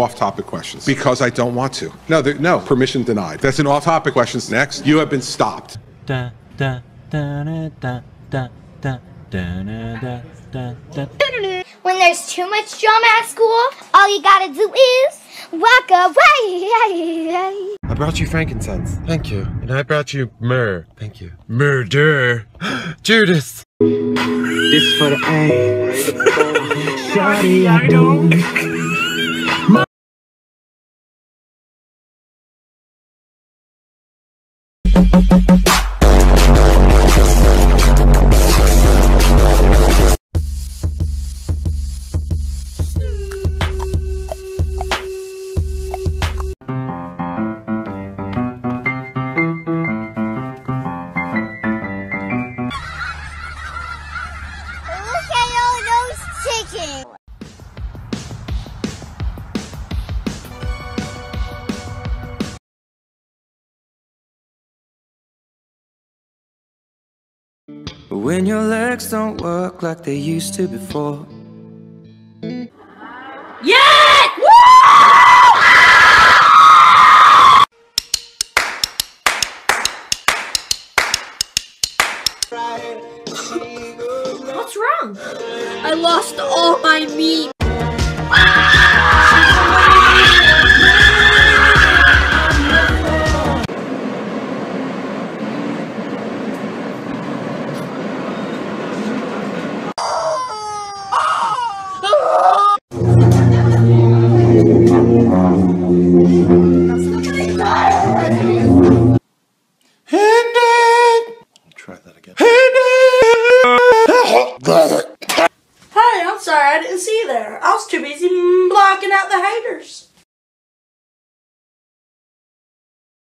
Off-topic questions. Because I don't want to. No, there, no, permission denied. That's an off-topic questions. Next, you have been stopped. Da, da, da, da, da, da, da, da, da, da, da. When there's too much drama at school, all you gotta do is walk away. I brought you frankincense. Thank you. And I brought you myrrh. Thank you. Murder. Judas. This for the A. Shawty, I don't. When your legs don't work like they used to before. What's wrong? I lost all my meat. Hey, I'm sorry I didn't see you there. I was too busy blocking out the haters.